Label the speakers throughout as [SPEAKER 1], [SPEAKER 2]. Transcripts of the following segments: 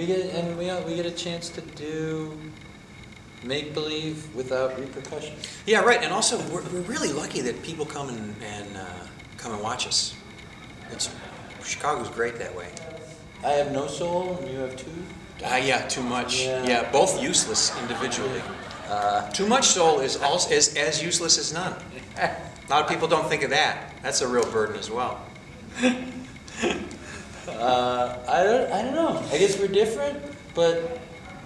[SPEAKER 1] We get and we uh, we get a chance to do make believe without repercussions.
[SPEAKER 2] Yeah, right. And also, we're, we're really lucky that people come and, and uh, come and watch us. It's Chicago's great that way.
[SPEAKER 1] I have no soul, and you have two.
[SPEAKER 2] Ah, yeah, too much.
[SPEAKER 1] Yeah.
[SPEAKER 2] Yeah, both useless individually. Uh, too much soul is also is as useless as none. A lot of people don't think of that. That's a real burden as well.
[SPEAKER 1] Uh, I don't. I don't know. I guess we're different, but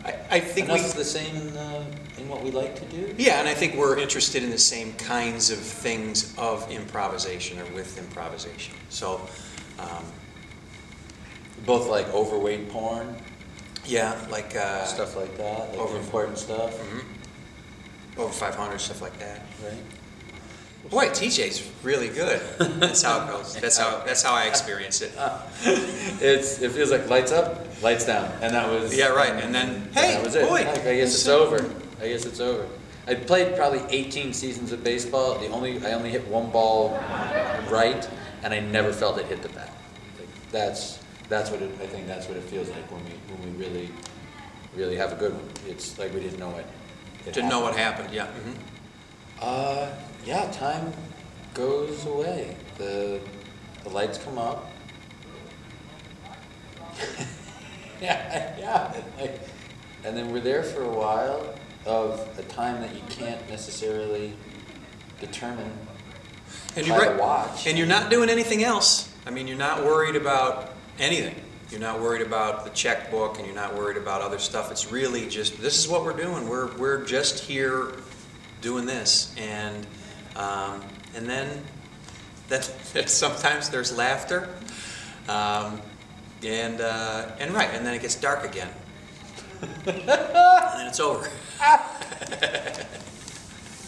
[SPEAKER 2] I, I think we.
[SPEAKER 1] the same in, uh, in what we like to do.
[SPEAKER 2] Yeah, and I think we're interested in the same kinds of things of improvisation or with improvisation. So, um,
[SPEAKER 1] Both like overweight porn,
[SPEAKER 2] yeah, like uh,
[SPEAKER 1] stuff like that, like
[SPEAKER 2] over-
[SPEAKER 1] important stuff,
[SPEAKER 2] mhm. over 500 stuff like that.
[SPEAKER 1] right?
[SPEAKER 2] Boy, TJ's really good. That's how it goes. That's how that's how I experience it.
[SPEAKER 1] It's it feels like lights up, lights down, and that was
[SPEAKER 2] Yeah, right. And then, hey,
[SPEAKER 1] that was it.
[SPEAKER 2] boy,
[SPEAKER 1] I guess it's over. I guess it's over. I played probably 18 seasons of baseball. The only I only hit one ball right, and I never felt it hit the bat. Like, that's that's what it, I think. That's what it feels like when we when we really really have a good one. It's like we didn't know it. it
[SPEAKER 2] Didn't know what
[SPEAKER 1] happened.
[SPEAKER 2] Yeah. mhm.
[SPEAKER 1] Yeah, time goes away. The the lights come up. yeah, yeah. Like, and then we're there for a while of a time that you can't necessarily determine
[SPEAKER 2] And you're right.
[SPEAKER 1] watch.
[SPEAKER 2] And you're not doing anything else. I mean, you're not worried about anything. You're not worried about the checkbook, and you're not worried about other stuff. It's really just this is what we're doing. We're we're just here doing this, and um, and then that sometimes there's laughter, um, and uh, and right, and then it gets dark again, and then it's over.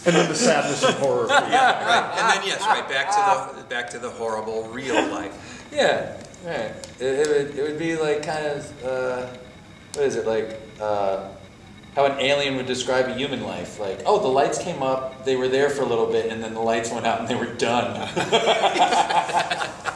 [SPEAKER 3] And then the sadness and horror.
[SPEAKER 2] Yeah, right. And then yes, right back to the back to the horrible real life.
[SPEAKER 1] Yeah, right. It, it would it would be like kind of uh, what is it like uh, how an alien would describe a human life? Like, oh, the lights came up, they were there for a little bit, and then the lights went out and they were done.